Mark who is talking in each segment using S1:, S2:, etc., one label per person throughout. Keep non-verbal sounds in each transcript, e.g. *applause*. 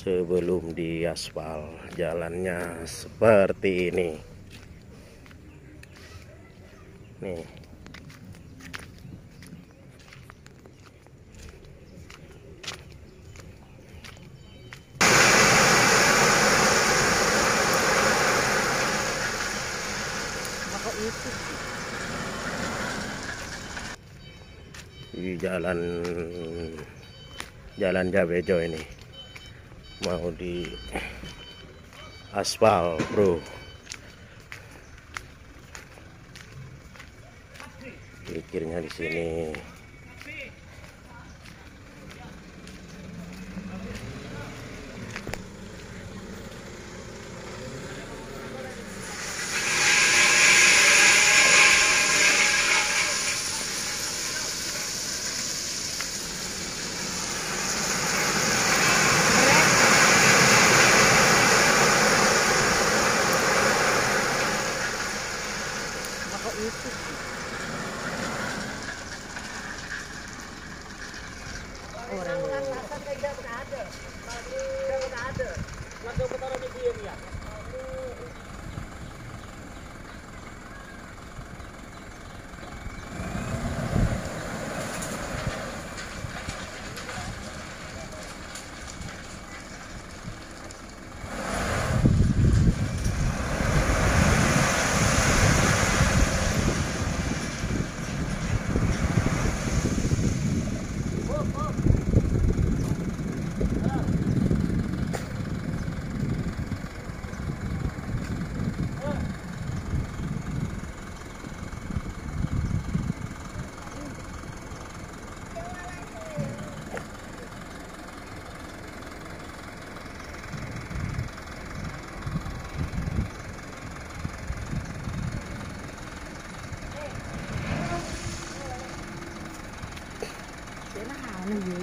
S1: sebelum diaspal jalannya seperti ini. Nih. Di jalan jalan Jabejo ini mau di aspal bro. Pikirnya di sini orang. Kalau ada. Lagu utara di dia ya.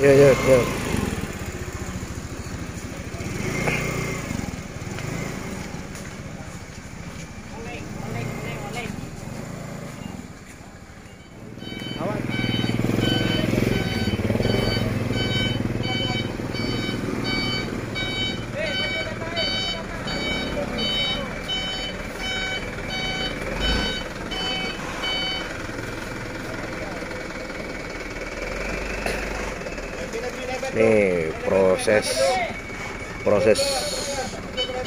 S1: Yeah, yeah, yeah. Proses proses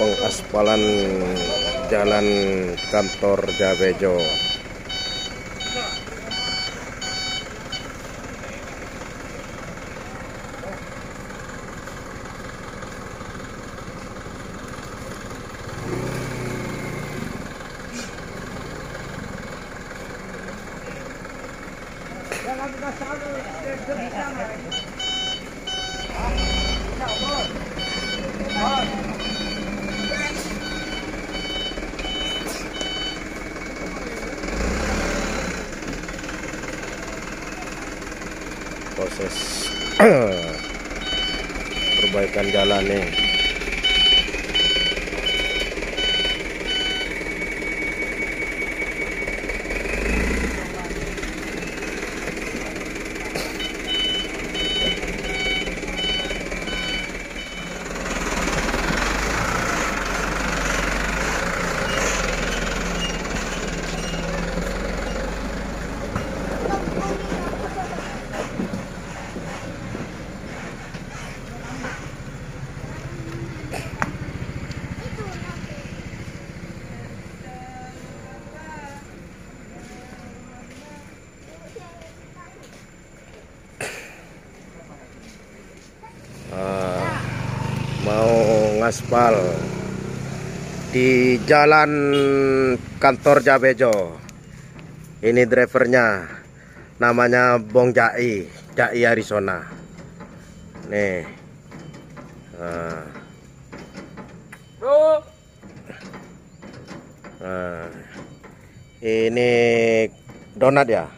S1: pengaspalan jalan kantor Jabejo. Proses *clears throat* perbaikan jalan nih pengaspal di jalan kantor Jabejo. Ini drivernya namanya Bong Jai, Jai Arizona. Nih. Nah. Nah. Ini donat ya?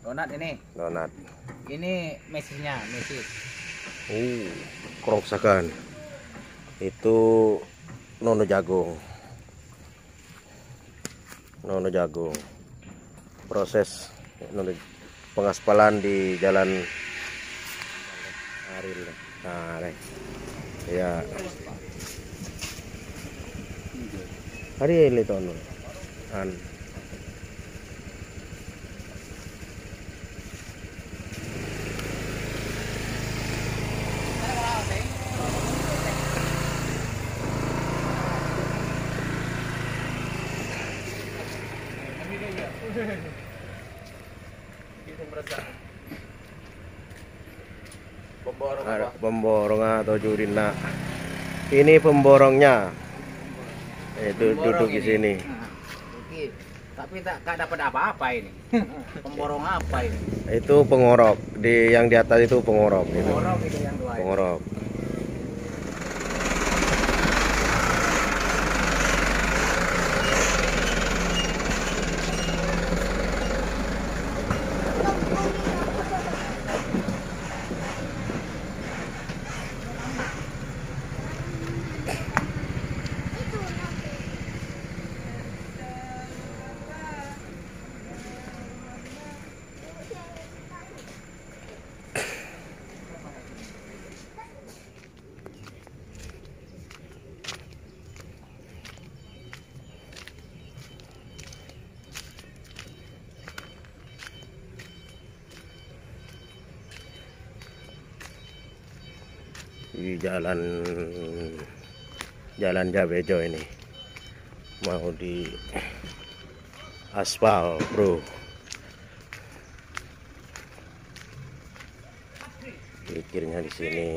S2: Donat ini.
S1: Donat.
S2: Ini mesisnya, mesis.
S1: Uh, kerongsakan. Itu nono jagung. Nono jagung. Proses nono pengaspalan di jalan Aril. Nah. Ya. Hari ini tono. An. Ada pemborong atau jurina. Ini pemborongnya. Itu duduk di sini.
S2: Tapi tak gak dapat apa-apa ini. *laughs* Pemborong apa ini?
S1: Itu pengorok. Di yang di atas itu pengorok gitu.
S2: Pemborong itu yang dua. ini.
S1: Pengorok. Di jalan jalan Jabejo ini. Mau di aspal bro. Pikirnya di sini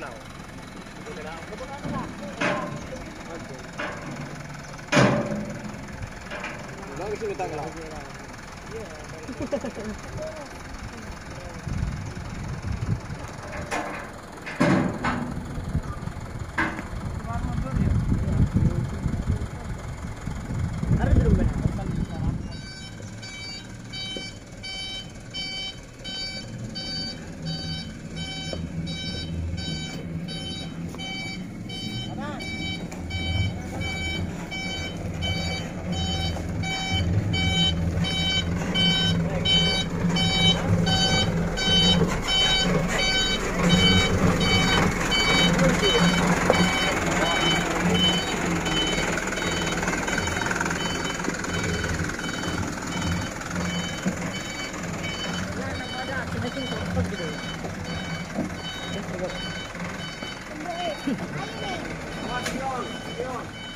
S2: 个男的，就这。Leon, Leon.